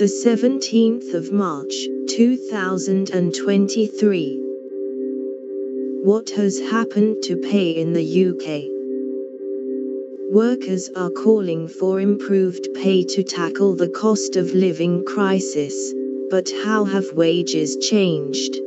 The 17th of March, 2023. What has happened to pay in the UK? Workers are calling for improved pay to tackle the cost of living crisis, but how have wages changed?